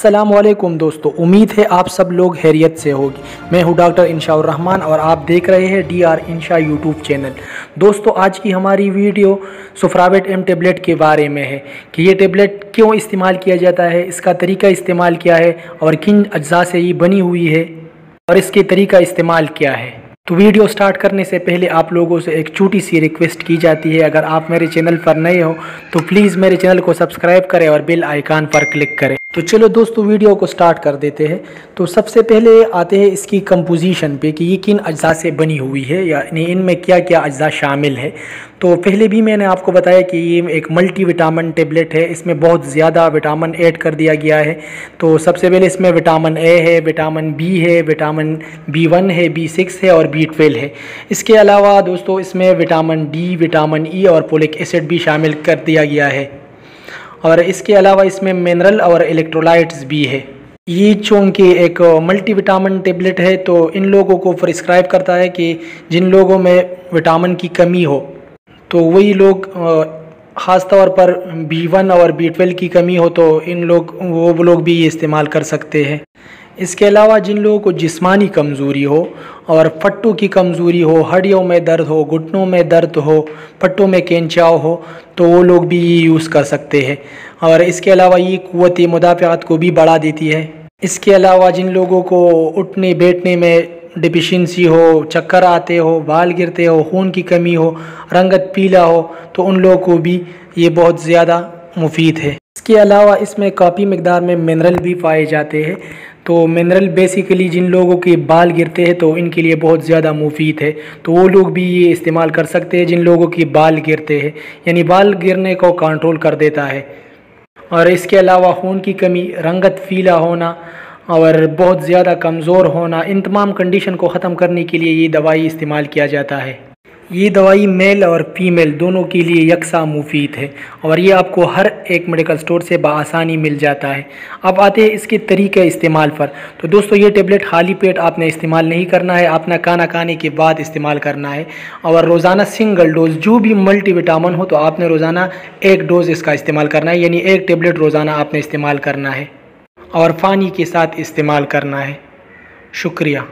असलम दोस्तों। उम्मीद है आप सब लोग हैरियत से होगी। मैं हूँ डॉक्टर इंशाउर रहमान और आप देख रहे हैं D R Insha YouTube channel. दोस्तों, आज की हमारी वीडियो सुफ्रावेट एम टेबलेट के बारे में है कि ये टेबलेट क्यों इस्तेमाल किया जाता है, इसका तरीका इस्तेमाल क्या है और किन अज्जा से ये बनी हुई है और इसके तरीका इस्तेमाल क्या है। तो वीडियो स्टार्ट करने से पहले आप लोगों से एक छोटी सी रिक्वेस्ट की जाती है। अगर आप मेरे चैनल पर नए हो तो प्लीज़ मेरे चैनल को सब्सक्राइब करें और बेल आइकान पर क्लिक करें। तो चलो दोस्तों, वीडियो को स्टार्ट कर देते हैं। तो सबसे पहले आते हैं इसकी कंपोजिशन पे कि ये किन अज्जा से बनी हुई है, यानी इनमें क्या क्या अज्जा शामिल है। तो पहले भी मैंने आपको बताया कि ये एक मल्टी विटामिन टेबलेट है, इसमें बहुत ज़्यादा विटामिन ऐड कर दिया गया है। तो सबसे पहले इसमें विटामिन ए है विटामिन बी है विटामिन बी वन है बी सिक्स है और बी ट्वेल्व है। इसके अलावा दोस्तों, इसमें विटामिन डी विटामिन ई और पोलिक एसिड भी शामिल कर दिया गया है। और इसके अलावा इसमें मिनरल और इलेक्ट्रोलाइट्स भी है। ये चूँकि एक मल्टी विटामिन टेबलेट है तो इन लोगों को प्रिस्क्राइब करता है कि जिन लोगों में विटामिन की कमी हो तो वही लोग ख़ास तौर पर बी वन और बी ट्वेल्व की कमी हो तो इन लोग, वो लोग भी ये इस्तेमाल कर सकते हैं। इसके अलावा जिन लोगों को जिस्मानी कमज़ोरी हो और फट्टों की कमज़ोरी हो, हड्डियों में दर्द हो, घुटनों में दर्द हो, फट्टों में केंचाव हो तो वो लोग भी ये यूज़ कर सकते हैं। और इसके अलावा ये क़वत मुदाफ़ात को भी बढ़ा देती है। इसके अलावा जिन लोगों को उठने, बैठने में डिफिशेंसी हो, चक्कर आते हो, बाल गिरते हो, खून की कमी हो, रंगत पीला हो तो उन लोगों को भी ये बहुत ज़्यादा मुफीद है। इसके अलावा इसमें काफ़ी मकदार में मिनरल भी पाए जाते हैं। तो मिनरल बेसिकली जिन लोगों के बाल गिरते हैं तो इनके लिए बहुत ज़्यादा मुफीद है। तो वो लोग भी ये इस्तेमाल कर सकते हैं जिन लोगों के बाल गिरते हैं। यानी बाल गिरने को कंट्रोल कर देता है। और इसके अलावा खून की कमी, रंगत फीला होना और बहुत ज़्यादा कमज़ोर होना, इन तमाम कंडीशन को ख़त्म करने के लिए ये दवाई इस्तेमाल किया जाता है। ये दवाई मेल और फीमेल दोनों के लिए यकसा मुफीद है और ये आपको हर एक मेडिकल स्टोर से बसानी मिल जाता है। अब आते हैं इसके तरीके इस्तेमाल पर। तो दोस्तों, ये टेबलेट खाली पेट आपने इस्तेमाल नहीं करना है आपने खाना खाने के बाद इस्तेमाल करना है। और रोज़ाना सिंगल डोज, जो भी मल्टीविटामिन हो तो आपने रोज़ाना एक डोज़ इसका इस्तेमाल करना है, यानी एक टेबलेट रोज़ाना आपने इस्तेमाल करना है और पानी के साथ इस्तेमाल करना है। शुक्रिया।